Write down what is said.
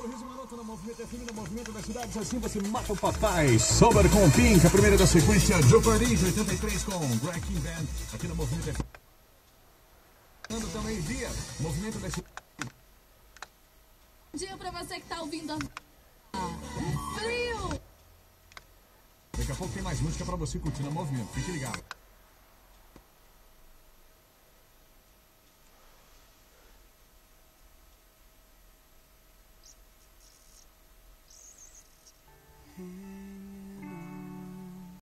sorriso maroto no movimento é FM, no movimento das cidades, assim você mata o papai. Sober com Pink, a primeira da sequência, Joe Paris, 83 com Breaking Band, aqui no movimento é FM. Ando também dia, movimento das Bom dia pra você que tá ouvindo a... Frio! Daqui a pouco tem mais música pra você curtir no movimento, fique ligado.